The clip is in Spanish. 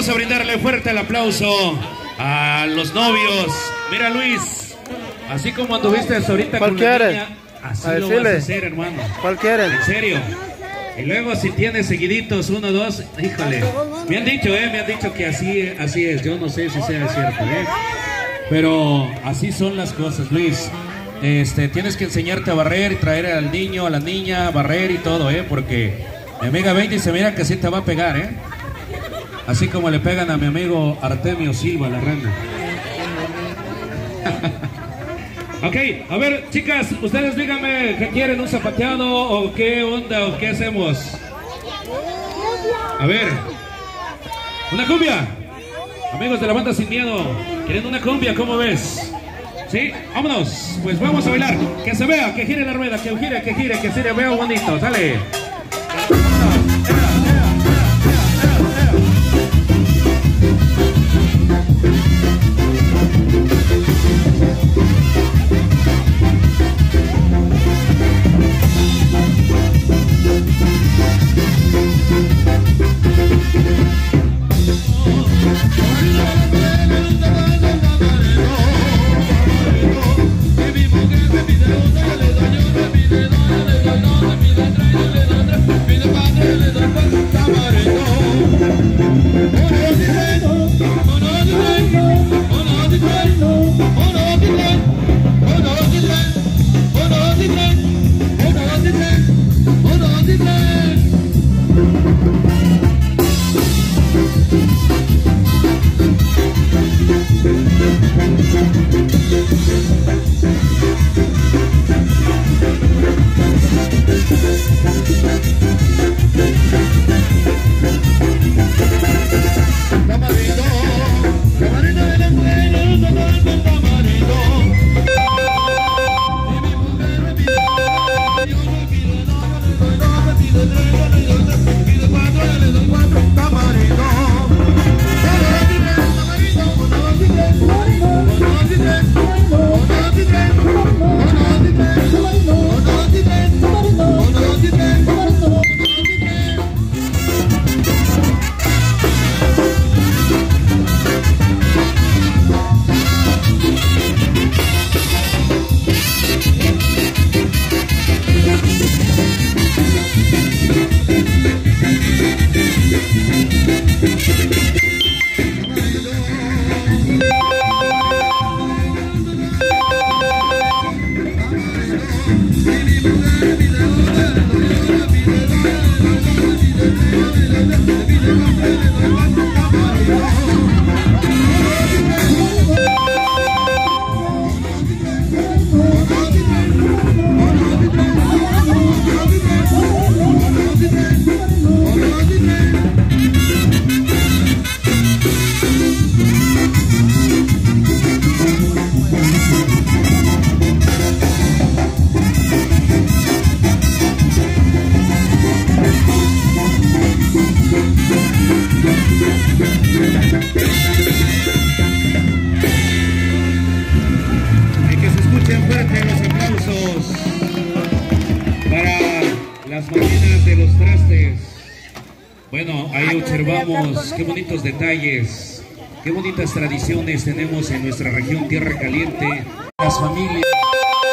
Vamos a brindarle fuerte el aplauso a los novios. Mira Luis, así como anduviste ahorita ¿Cuál con quiere? la niña, así A lo vas decirle. a hacer, hermano. ¿Cuál quieren? En serio. Y luego si tienes seguiditos, uno, dos, híjole. Me han dicho, eh, me han dicho que así, así es. Yo no sé si sea cierto, eh. Pero así son las cosas, Luis. Este, tienes que enseñarte a barrer y traer al niño, a la niña, a barrer y todo, eh, porque mi amiga 20 se mira que sí te va a pegar, eh. Así como le pegan a mi amigo Artemio Silva, la rana. Ok, a ver, chicas, ustedes díganme que quieren un zapateado o qué onda o qué hacemos. A ver, una cumbia. Amigos de la banda Sin Miedo, ¿quieren una cumbia? ¿Cómo ves? ¿Sí? Vámonos, pues vamos a bailar. Que se vea, que gire la rueda, que gire, que gire, que se vea bonito. Sale. Música Las máquinas de los trastes. Bueno, ahí observamos qué bonitos detalles, qué bonitas tradiciones tenemos en nuestra región Tierra Caliente. Las familias